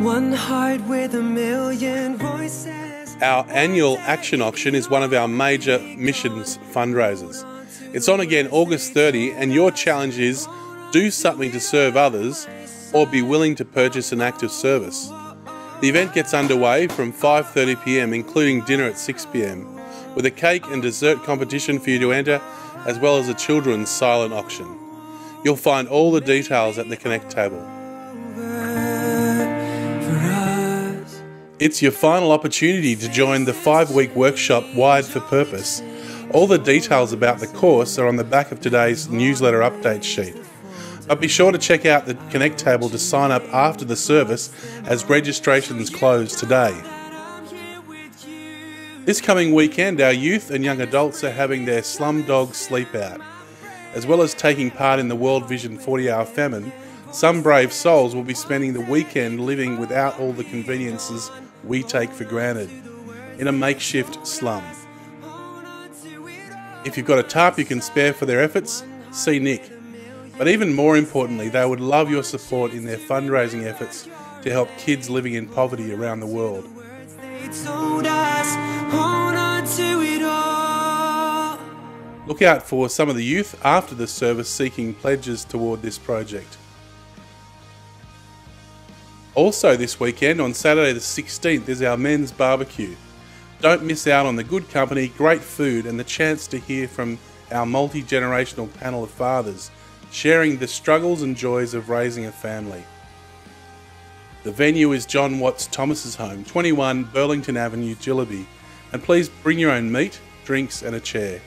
One heart with a million voices. Our annual action auction is one of our major missions fundraisers. It's on again August 30, and your challenge is do something to serve others or be willing to purchase an act of service. The event gets underway from 5:30 p.m. including dinner at 6 p.m. with a cake and dessert competition for you to enter as well as a children's silent auction. You'll find all the details at the Connect table. It's your final opportunity to join the five week workshop Wired for Purpose. All the details about the course are on the back of today's newsletter update sheet. But be sure to check out the Connect table to sign up after the service as registrations close today. This coming weekend, our youth and young adults are having their Slumdog Sleep Out. As well as taking part in the World Vision 40 hour famine, some brave souls will be spending the weekend living without all the conveniences we take for granted in a makeshift slum. If you've got a tarp you can spare for their efforts, see Nick. But even more importantly, they would love your support in their fundraising efforts to help kids living in poverty around the world. Look out for some of the youth after the service seeking pledges toward this project. Also, this weekend on Saturday the 16th is our men's barbecue. Don't miss out on the good company, great food, and the chance to hear from our multi generational panel of fathers sharing the struggles and joys of raising a family. The venue is John Watts Thomas's home, 21 Burlington Avenue, Gillaby, and please bring your own meat, drinks, and a chair.